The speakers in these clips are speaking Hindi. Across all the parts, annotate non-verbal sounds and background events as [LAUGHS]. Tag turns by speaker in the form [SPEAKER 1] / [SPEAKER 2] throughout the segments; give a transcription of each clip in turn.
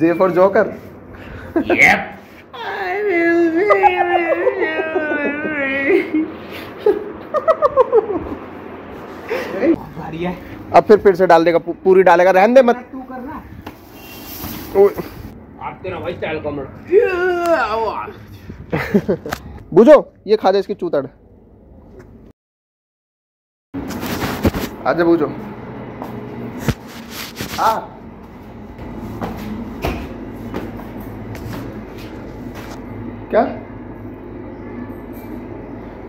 [SPEAKER 1] J for joker
[SPEAKER 2] Yep. भारी है
[SPEAKER 1] अब फिर फिर से डाल देगा पूरी डालेगा रहने दे मत।
[SPEAKER 2] तू करना।
[SPEAKER 1] ओए,
[SPEAKER 2] आप तेरा भाई स्टाइल कमर [LAUGHS]
[SPEAKER 1] बुझो ये खा जा इसकी चूतड़। आजा बुझो। हाँ क्या?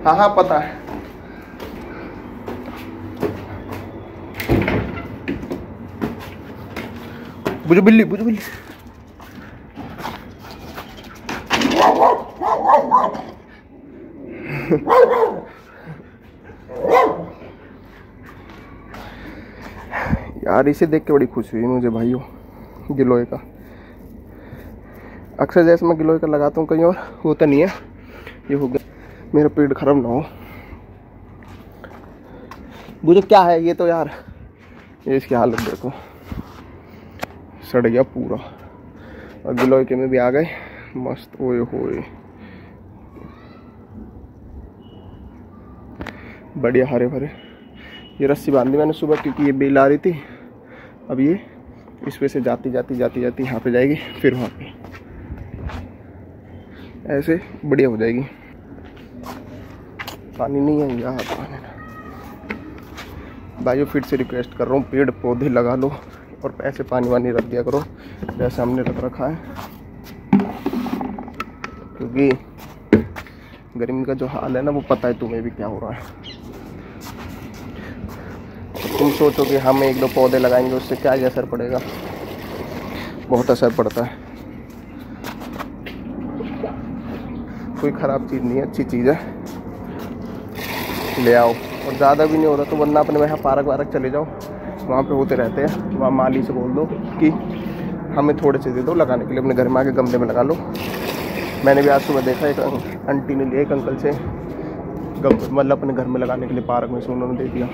[SPEAKER 1] हाँ हाँ पता है। बुझो बिल्ली बुझो बिल्ली। [LAUGHS] यार, इसे देख के बड़ी खुशी हुई मुझे, भाइयों गिलोय का। अक्सर जैसे मैं गिलोय कर लगाता हूँ कहीं और होता नहीं है। ये हो गया। मेरा पेट खराब ना हो। बुझे क्या है ये तो यार। ये इसकी हालत देखो। सड़ गया पूरा। और गिलोय के में भी आ गए। मस्त ओए होए। बढ़िया हरे भरे। ये रस्सी बांधी मैंने सुबह क्योंकि ये बेल आ रही थी। अब ये इस पे से जाती जाती जाती जाती यहाँ पे जाएगी, फिर वहाँ पे। ऐसे, बढ़िया हो जाएगी। पानी नहीं है यहाँ पानी भाइयों, फिर से रिक्वेस्ट कर रहा हूँ, पेड़ पौधे लगा लो और ऐसे पानी वानी रख दिया करो। जैसे हमने रख रखा है। क्योंकि गर्मी का जो हाल है ना, वो पता है तुम्हें भी क्या हो रहा है। तुम सोचो कि हम एक दो पौधे लगाएँगे, उससे क्या ही असर पड़ेगा। बहुत असर पड़ता है। कोई ख़राब चीज़ नहीं है, अच्छी चीज़ है। ले आओ। और ज़्यादा भी नहीं हो रहा तो वरना अपने वहाँ पार्क वारक चले जाओ। वहाँ पे होते रहते हैं। वहाँ माली से बोल दो कि हमें थोड़े से दे दो लगाने के लिए। अपने घर में आके गमले में लगा लो। मैंने भी आज सुबह देखा, एक आंटी ने लिया, एक अंकल से गम मतलब अपने घर में लगाने के लिए पार्क में से उन्होंने दे दिया।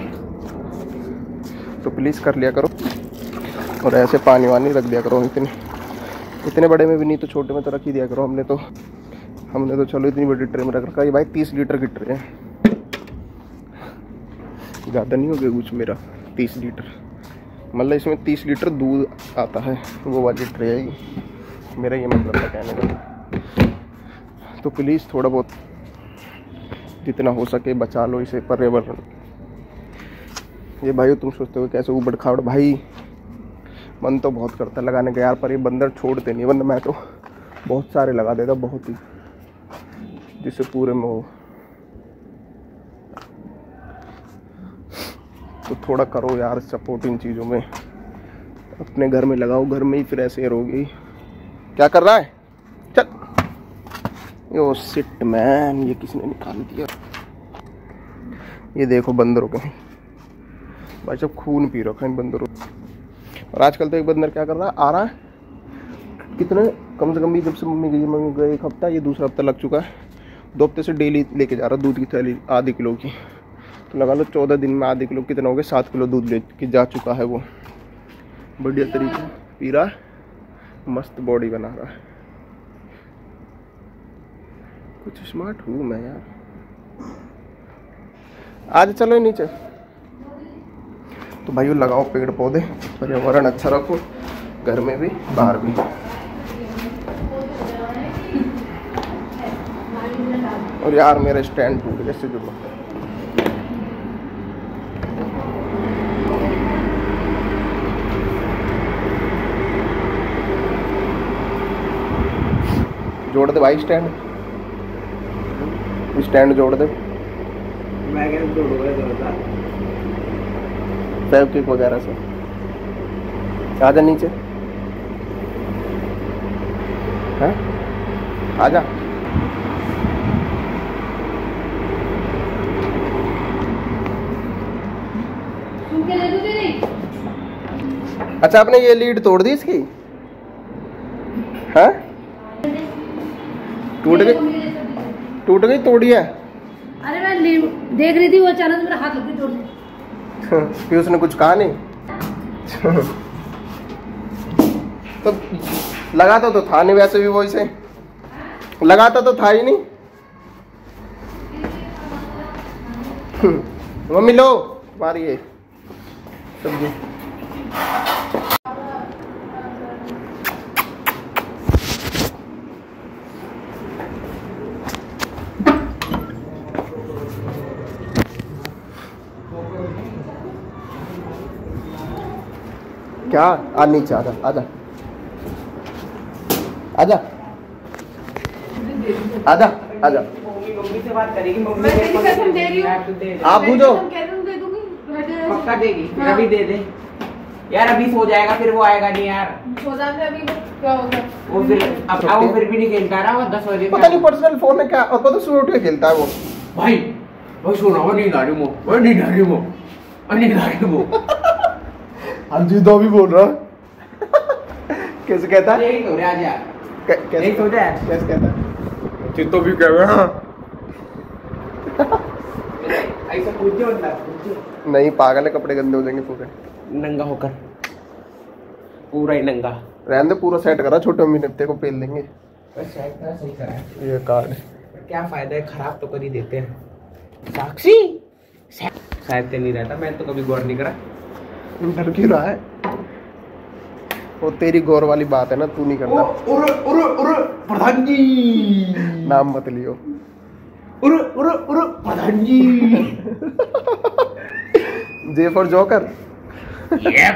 [SPEAKER 1] तो प्लीज़ कर लिया करो। और ऐसे पानी वानी रख दिया करो इतने। इतने बड़े में भी नहीं तो छोटे में तो रख ही दिया करो हमने तो। हमने तो चलो इतनी बड़ी ट्रे में रख रखा है। ये भाई तीस लीटर की ट्रे है। ज़्यादा नहीं हो गया कुछ मेरा, तीस लीटर। मतलब इसमें तीस लीटर दूध आता है, वो वाली ट्रे है मेरा ये मतलब था कहने का। तो प्लीज़ थोड़ा बहुत जितना हो सके बचा लो इसे पर्यावरण। ये भाई तुम सोचते हो कैसे उबड़ खाबड़? भाई, मन तो बहुत करता लगाने का यार, पर ये बंदर छोड़ते नहीं, वरना मैं तो बहुत सारे लगा देता बहुत ही। जिससे पूरे में हो तो थोड़ा करो यार सपोर्ट इन चीज़ों में। अपने घर में लगाओ, घर में ही फिर ऐसे रहोगी क्या कर रहा है? चल। यो सिट मैन ये किसने निकाल दिया? ये देखो बंदरों के। भाई सब खून पी रखा है इन बंदरों और आजकल तो एक बंदर क्या कर रहा है? आ रहा है। कितने? कम से कम भी जब से मम्मी गई, मम्मी गए एक हफ़्ता, ये दूसरा हफ़्ता लग चुका है। दो हफ़्ते से डेली लेके जा रहा दूध की थैली, आधी किलो की। तो लगा लो चौदह दिन में आधे किलो, कितना हो गया सात किलो दूध ले के जा चुका है वो। बढ़िया तरीके पी रहा मस्त बॉडी बना रहा है। कुछ स्मार्ट हूँ मैं यार। आज चलो नीचे। तो भाइयों लगाओ पेड़ पौधे पर्यावरण अच्छा रखो। घर में भी, बाहर भी। और यार मेरा स्टैंड टूट गया इससे जुड़ो जोड़ दे भाई स्टैंड। स्टैंड जोड़ दे।
[SPEAKER 2] मैं
[SPEAKER 1] वगैरह से आजा नीचे। हैं? आजा अच्छा आपने ये लीड तोड़ दी इसकी? हैं? टूट गई? टूट गई तोड़ी है?
[SPEAKER 3] अरे मैं ली- देख रही थी वो अचानक मेरा हाथ लग दी
[SPEAKER 1] फिर [LAUGHS] उसने कुछ कहा नहीं? [LAUGHS] तो लगाता तो था नहीं वैसे भी वो इसे। लगाता तो था ही नहीं। [LAUGHS] मम्मी लो तुम्हारी ये सब्ज़ी क्या? आ नीचे आजा आजा आजा आजा आजा
[SPEAKER 2] मम्मी से बात करेगी मम्मी
[SPEAKER 3] मैं तेरी कसम दे रही।
[SPEAKER 2] यार, दे दे।
[SPEAKER 1] आप बूझो
[SPEAKER 3] मैं कह रही दे दूँगी। बैठे
[SPEAKER 2] पक्का देगी।
[SPEAKER 3] हाँ।
[SPEAKER 2] अभी दे दे। यार अभी सो जाएगा फिर वो आएगा नहीं यार।
[SPEAKER 3] सो जाने अभी वो क्या होगा?
[SPEAKER 2] वो फिर अब वो फिर भी नहीं खेलता रहा वो दस बजे
[SPEAKER 1] पता नहीं पर्सनल फ़ोन है क्या और पता सुबह उठ के खेलता है वो।
[SPEAKER 2] भाई वो सुना वो नहीं गाड़ी मो वो नहीं गाड़ी मो वो नहीं गाड़ी मो
[SPEAKER 1] हम जी दो भी बोल रहा कैसे कहता है?
[SPEAKER 2] यही तो रे आज यार
[SPEAKER 1] कैसे
[SPEAKER 2] नहीं सोचा
[SPEAKER 1] कैसे कहता है? चित्तो भी कह रहा
[SPEAKER 2] ऐसा पूछो
[SPEAKER 1] नहीं पागल है कपड़े गंदे हो जाएँगे पूरे।
[SPEAKER 2] नंगा होकर। पूरा ही नंगा।
[SPEAKER 1] रहने पूरा सेट करा छोटे मम्मी ने तेरे को पेल देंगे।
[SPEAKER 2] सही करा।
[SPEAKER 1] ये कार्ड
[SPEAKER 2] क्या फ़ायदा है खराब तो कर ही देते हैं। साक्षी! शायद नहीं रहता मैं तो कभी गौर नहीं करा।
[SPEAKER 1] डर क्यों रहा है? वो तेरी गौर वाली बात है ना तू नहीं करता।
[SPEAKER 2] उर उर उर प्रधान जी
[SPEAKER 1] नाम मत लियो।
[SPEAKER 2] उर उर उर प्रधान जी
[SPEAKER 1] जे फॉर जोकर।
[SPEAKER 2] Yep.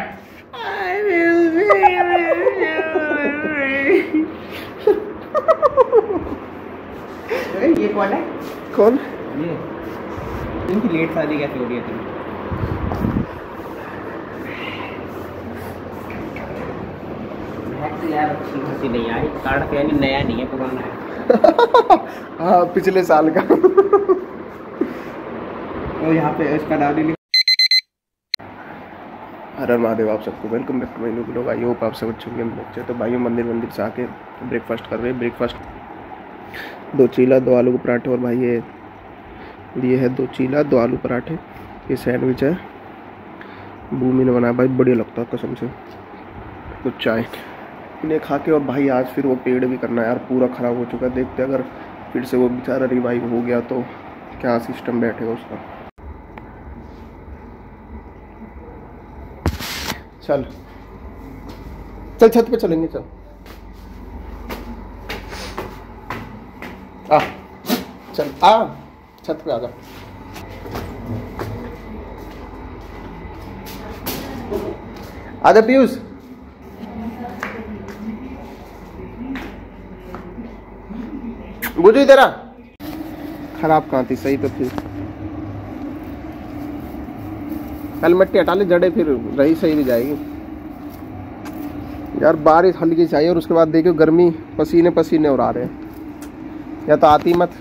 [SPEAKER 2] ये कौन है?
[SPEAKER 1] कौन?
[SPEAKER 2] ये। इनकी लेट शादी कैसे हो रही है तुम्हें अच्छी तो नया नहीं है है
[SPEAKER 1] हाँ पिछले साल का
[SPEAKER 2] और यहाँ पे इसका नाम नहीं
[SPEAKER 1] हर महादेव आप सबको welcome back to my new I hope आप सब अच्छे होंगे अच्छे तो भाइयों मंदिर मंदिर से आके ब्रेकफास्ट कर रहे हैं ब्रेकफास्ट दो चीला दो आलू के पराठे और भाई ये ये है दो चीला दो आलू पराठे ये सैंडविच है भूमि ने बनाया भाई बढ़िया लगता है कसम से तो चाय इन्हें खा के, और भाई आज फिर वो पेड़ भी करना यार पूरा ख़राब हो चुका है। देखते अगर फिर से वो बेचारा रिवाइव हो गया तो क्या सिस्टम बैठेगा उसका। चल। चल, छत पे चलेंगे, चल। आ चल, आ, छत पे आ जा। आजा पीयूष। बुझी तेरा? खराब कहाँ थी? सही तो थी। कल मिट्टी हटा ले जड़े फिर रही सही भी जाएगी। यार बारिश हल्की चाहिए और उसके बाद देखियो गर्मी पसीने पसीने और आ रहे हैं। या तो आती मत।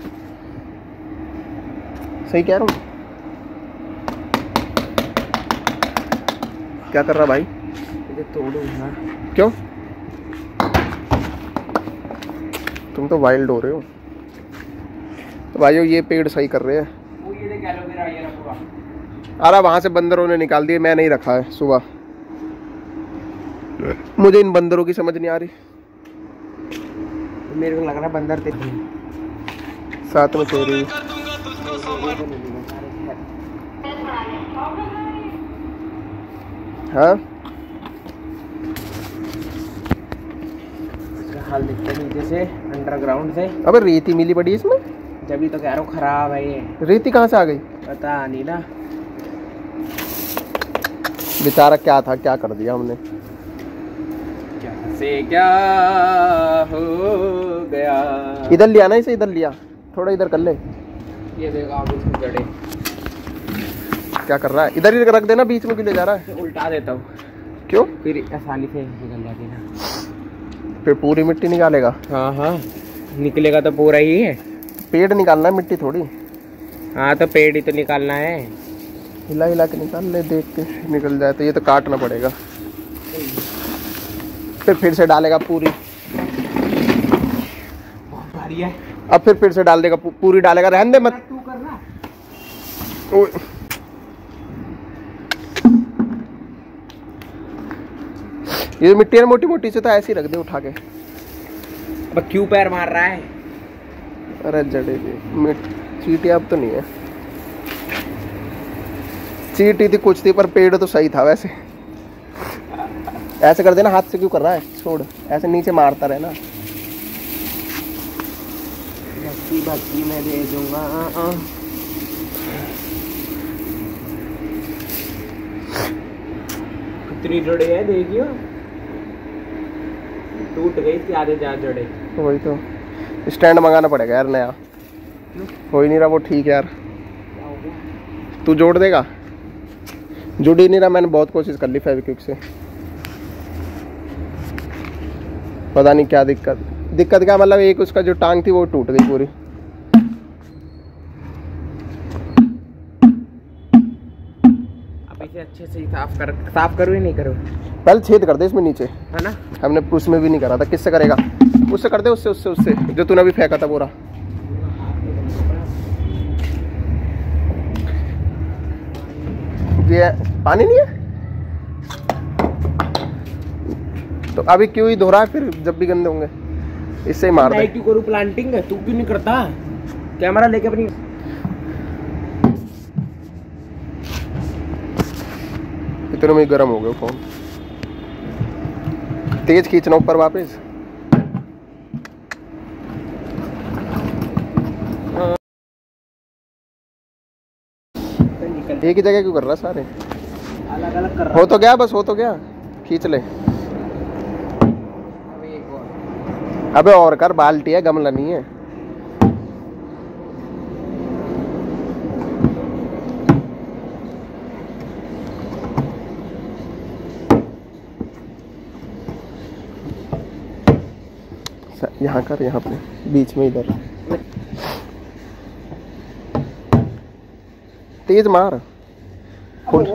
[SPEAKER 1] सही कह रहा हूँ? क्या कर रहा भाई?
[SPEAKER 2] ये तोड़ो
[SPEAKER 1] क्यों? तुम तो वाइल्ड हो रहे हो। तो भाइयों ये पेड़ सही कर रहे हैं।
[SPEAKER 2] वो ये देख एलोवेरा ये रहा पूरा
[SPEAKER 1] अरे वहाँ से बंदरों ने निकाल दिए मैं नहीं रखा है सुबह। मुझे इन बंदरों की समझ नहीं आ रही।
[SPEAKER 2] मेरे को लग रहा है बंदर ते
[SPEAKER 1] साथ में तेरी हाँ?
[SPEAKER 2] हाल देखते हैं नीचे से अंडरग्राउंड से।
[SPEAKER 1] अबे रेती मिली पड़ी इसमें?
[SPEAKER 2] जब तो कह रहा हूँ खराब है ये।
[SPEAKER 1] रेती कहाँ से आ गई?
[SPEAKER 2] पता नहीं ना।
[SPEAKER 1] बेचारा क्या था क्या कर दिया हमने?
[SPEAKER 2] क्या से क्या हो गया?
[SPEAKER 1] इधर लिया ना इसे इधर लिया। थोड़ा इधर कर ले।
[SPEAKER 2] ये देखो आप इसको जड़े।
[SPEAKER 1] क्या कर रहा है? इधर ही रख देना बीच में क्यों ले जा रहा है।
[SPEAKER 2] उल्टा देता हूँ।
[SPEAKER 1] क्यों?
[SPEAKER 2] फिर आसानी से निकल जाती ना।
[SPEAKER 1] फिर पूरी मिट्टी निकालेगा।
[SPEAKER 2] हाँ हाँ। निकलेगा तो पूरा ही है।
[SPEAKER 1] पेड़ निकालना है मिट्टी थोड़ी।
[SPEAKER 2] हाँ तो पेड़ ही तो निकालना है।
[SPEAKER 1] हिला हिला के निकाल ले देख के निकल जाए तो ये तो काटना पड़ेगा। फिर फिर से डालेगा पूरी।
[SPEAKER 2] है
[SPEAKER 1] अब फिर फिर से डाल देगा पूरी डालेगा। रहने दे मत।
[SPEAKER 2] तू करना।
[SPEAKER 1] ये मिट्टी है मोटी मोटी से तो ऐसे ही रख दे उठा के।
[SPEAKER 2] अब क्यों पैर मार रहा है?
[SPEAKER 1] अरे जड़े जी मिट चीटी अब तो नहीं है। चीटी थी कुछ थी पर पेड़ तो सही था वैसे। ऐसे कर देना हाथ से क्यों कर रहा है? छोड़ ऐसे नीचे मारता रहे ना
[SPEAKER 2] बाकी बाकी मैं दे दूँगा कितनी जड़े है देखियो? टूट गई थी आधे चार जड़े।
[SPEAKER 1] तो वही तो। स्टैंड मंगाना पड़ेगा यार नया। हो ही नहीं रहा, वो ठीक है यार। तू जोड़ देगा? जुड़ ही नहीं रहा, मैंने बहुत कोशिश कर ली फेविक्विक से। पता नहीं क्या दिक्कत दिक्कत क्या मतलब एक उसका जो टांग थी वो टूट गई पूरी।
[SPEAKER 2] अच्छे से ही साफ़ कर साफ़ करो ही नहीं करो?
[SPEAKER 1] पहले छेद कर दे इसमें नीचे।
[SPEAKER 2] है ना?
[SPEAKER 1] हमने उसमें भी नहीं करा था। किससे करेगा? उससे कर दे उससे उससे उससे। जो तूने अभी फेंका था पूरा। ये पानी नहीं है? तो अभी क्यों ही धो रहा है फिर जब भी गंदे होंगे। इससे ही मार दे।
[SPEAKER 2] क्यों करूँ? प्लांटिंग तू क्यों नहीं करता? कैमरा लेके अपनी
[SPEAKER 1] इतने में गर्म हो गया फ़ोन। तेज खींचना ऊपर वापस। एक ही जगह क्यों कर रहा सारे?
[SPEAKER 2] अलग अलग कर रहा
[SPEAKER 1] हो तो गया बस हो तो गया। खींच ले।
[SPEAKER 2] अब और।
[SPEAKER 1] अबे और कर बाल्टी है गमला नहीं है स- यहाँ कर यहाँ पे बीच में इधर। तेज मार। Full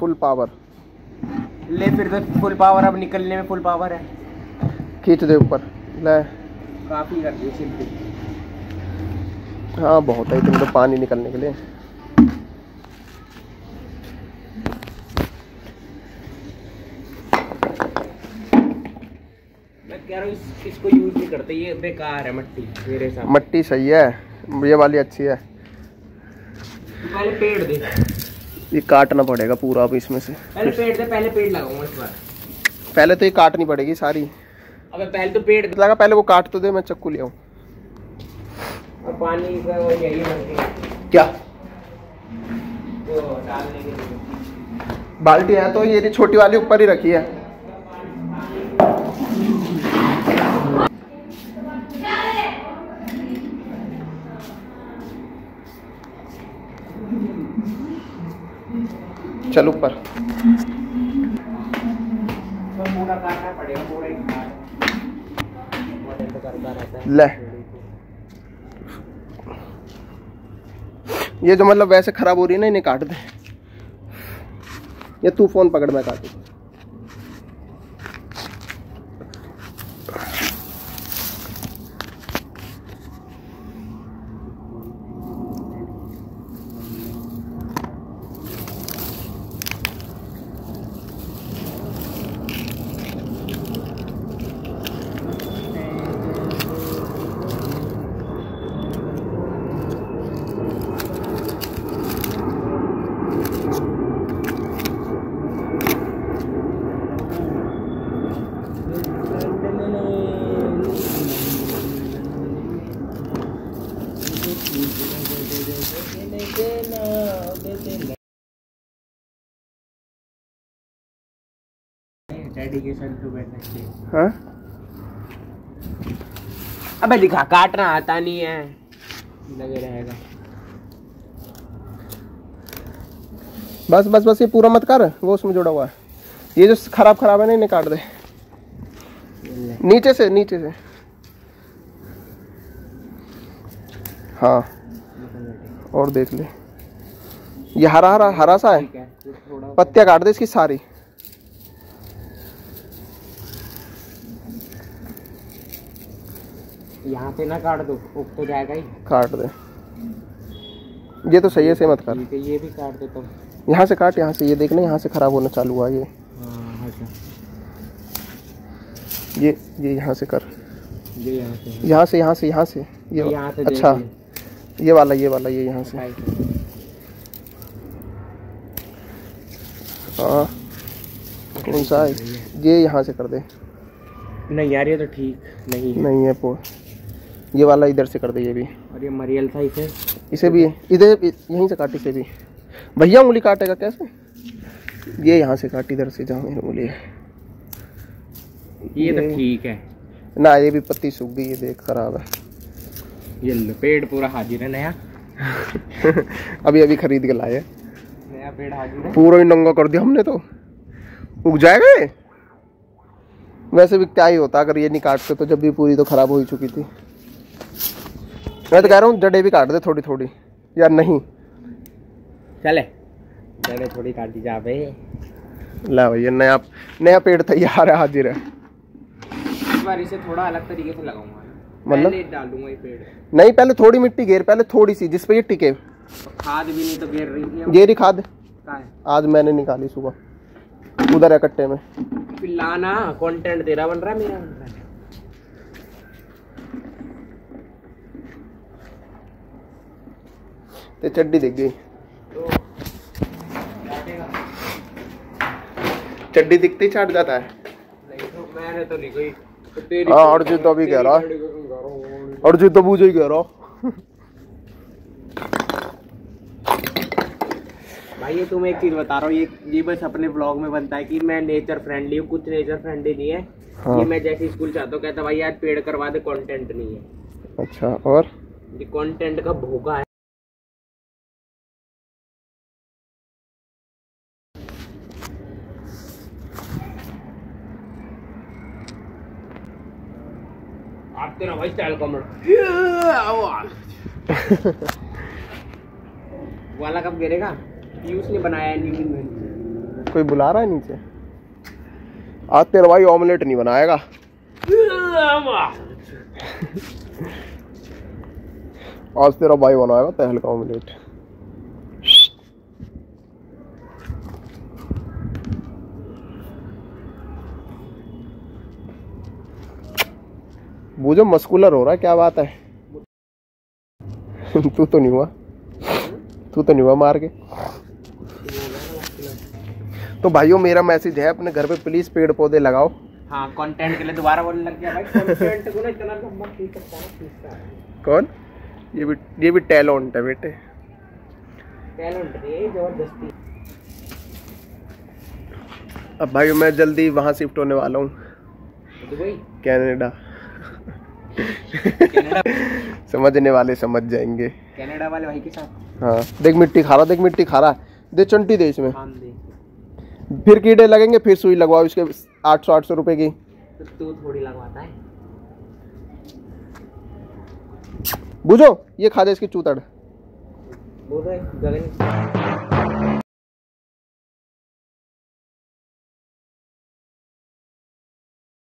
[SPEAKER 1] full power.
[SPEAKER 2] ले फिर तो फुल पावर अब निकलने में फुल पावर है।
[SPEAKER 1] खींच दे ऊपर। ले।
[SPEAKER 2] काफ़ी कर दी
[SPEAKER 1] हाँ बहुत है इतने तो पानी निकलने के लिए
[SPEAKER 2] मैं कह रहा हूँ इस, इसको यूज़ नहीं करते ये बेकार है मट्टी मेरे साथ।
[SPEAKER 1] मट्टी सही है ये वाली अच्छी है।
[SPEAKER 2] पहले पेड़ दे।
[SPEAKER 1] ये काटना पड़ेगा पूरा अब इसमें से।
[SPEAKER 2] पहले पेड़ दे पहले पेड़ लगाऊँगा इस बार।
[SPEAKER 1] पहले तो ये काटनी पड़ेगी सारी।
[SPEAKER 2] अबे पहले तो पेड़ दे
[SPEAKER 1] लगा पहले वो काट तो दे मैं चक्कू ले आऊँ।
[SPEAKER 2] पानी का यही
[SPEAKER 1] क्या?
[SPEAKER 2] वो डालने के लिए।
[SPEAKER 1] बाल्टी है तो ये छोटी वाली ऊपर ही रखी है चल ऊपर
[SPEAKER 2] तो पूरा काटना पड़ेगा पूरा ही काट मॉडल तो करता रहता ऊपर।
[SPEAKER 1] ले। ये जो मतलब वैसे खराब हो रही है ना, इन्हें काट दे। ये तू फ़ोन पकड़, मैं काटू
[SPEAKER 2] डेडिकेशन टू
[SPEAKER 1] हाँ?
[SPEAKER 2] अबे दिखा काटना आता नहीं है। लगे रहेगा।
[SPEAKER 1] बस बस बस ये पूरा मत कर। वो उसमें जुड़ा हुआ है। ये जो खराब खराब है ना इन्हें काट दे। नीचे से नीचे से। हाँ। और देख ले। ये हरा हरा हरा सा है।
[SPEAKER 2] ठीक है
[SPEAKER 1] पत्तियाँ काट दे इसकी सारी।
[SPEAKER 2] यहाँ से ना काट दो उग तो जाएगा ही।
[SPEAKER 1] काट दे। ये तो सही है से मत कर।
[SPEAKER 2] ठीक है ये भी काट दो तो
[SPEAKER 1] यहाँ से काट यहाँ से ये देखना यहाँ से खराब होना चालू हुआ ये।
[SPEAKER 2] हाँ अच्छा।
[SPEAKER 1] ये ये यहाँ से कर।
[SPEAKER 2] ये यहाँ से।
[SPEAKER 1] यहाँ से यहाँ से यहाँ से। ये
[SPEAKER 2] यहाँ से
[SPEAKER 1] अच्छा। ये वाला ये वाला ये यहाँ से। हाँ। कौन सा है। ये यहाँ से कर दे।
[SPEAKER 2] नहीं यार ये तो ठीक नहीं है।
[SPEAKER 1] नहीं है पो ये वाला इधर से कर दे ये भी।
[SPEAKER 2] और ये मरियल था इसे।
[SPEAKER 1] इसे भी इधर यहीं से काट इसे भी। भैया उंगली काटेगा कैसे ये यहाँ से काट इधर से जहाँ मेरी उंगली। है
[SPEAKER 2] ये तो ठीक है।
[SPEAKER 1] ना ये भी पत्ती सूख गई ये देख खराब है।
[SPEAKER 2] ये पेड़ पूरा हाजिर है नया। [LAUGHS]
[SPEAKER 1] अभी अभी खरीद के लाए।
[SPEAKER 2] नया पेड़ हाजिर है।
[SPEAKER 1] पूरा ही नंगा कर दिया हमने तो। उग जाएगा ये? वैसे भी क्या ही होता अगर ये नहीं काटते तो जब भी पूरी तो खराब हो ही चुकी थी। मैं तो कह रहा हूँ जड़े भी काट दे थोड़ी थोड़ी यार नहीं।
[SPEAKER 2] चले। चले थोड़ी काटी जा बे।
[SPEAKER 1] ला भैया नया नया पेड़ तैयार है हाजिर है।
[SPEAKER 2] इस बार इसे थोड़ा अलग तरीके से लगाऊँगा।
[SPEAKER 1] मतलब?
[SPEAKER 2] ये पेड़।
[SPEAKER 1] नहीं पहले थोड़ी मिट्टी घेर पहले थोड़ी सी जिस पे ये टिके।
[SPEAKER 2] खाद भी नहीं तो गिर रही अब।
[SPEAKER 1] गेरी खाद?
[SPEAKER 2] है?
[SPEAKER 1] आज मैंने निकाली सुबह। उधर है कट्टे में।
[SPEAKER 2] लाना कंटेंट तेरा बन रहा है मेरा बन रहा है।
[SPEAKER 1] ते चड्डी दिख गई। चड्डी दिखते ही चाट जाता है।
[SPEAKER 2] नहीं मैंने तो नहीं कोई
[SPEAKER 1] हाँ अर्जुन तो अभी कह रहा। है अर्जुन तो बूझो ही कह रहा।
[SPEAKER 2] भाई ये तुम्हें एक चीज़ बता रहा हूँ। ये ये बस अपने ब्लॉग में बनता है कि मैं नेचर फ्रेंडली हूँ कुछ नेचर फ्रेंडली नहीं है।
[SPEAKER 1] हाँ।
[SPEAKER 2] ये मैं जैसे स्कूल चाहता हूँ कहता भाई यार पेड़ करवा दे कंटेंट नहीं है।
[SPEAKER 1] अच्छा और?
[SPEAKER 2] ये कंटेंट का भोगा है। [LAUGHS] वाला कब गिरेगा? पीयूष ने बनाया है न्यू इन्वेंशन
[SPEAKER 1] कोई बुला रहा है नीचे? आज तेरा भाई ऑमलेट नहीं बनाएगा। [LAUGHS] आज तेरा भाई बनाएगा तहल का ऑमलेट जो मस्कुलर हो रहा है क्या बात है? [LAUGHS] तू तो नहीं हुआ। तू तो नहीं हुआ मार के। तो भाइयों मेरा मैसेज है अपने घर पे प्लीज़ पेड़ पौधे लगाओ।
[SPEAKER 2] हाँ कंटेंट के लिए दोबारा बोलने लग गया भाई। कंटेंट को ना इतना लंबा खींच सकता है।
[SPEAKER 1] कौन? ये भी ये भी टैलेंट है बेटे।
[SPEAKER 2] टैलेंट है ज़बरदस्ती।
[SPEAKER 1] अब भाई मैं जल्दी वहाँ शिफ्ट होने वाला हूँ। कनाडा समझने वाले समझ जाएँगे।
[SPEAKER 2] कनाडा वाले भाई के साथ।
[SPEAKER 1] हाँ देख मिट्टी खा रहा देख मिट्टी खा रहा। दे चंटी दे इसमें। फिर कीड़े लगेंगे फिर सुई लगवाओ इसके आठ सौ आठ सौ रुपये की।
[SPEAKER 2] तो तू थोड़ी लगवाता है।
[SPEAKER 1] बुझो ये खा दे इसकी चूतड़।
[SPEAKER 2] बोल रहे